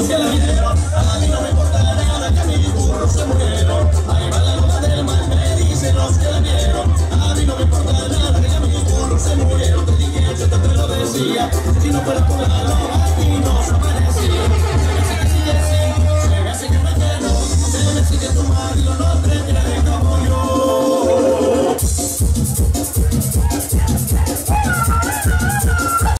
Se me hace